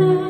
there.